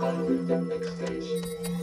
I'll with the next stage.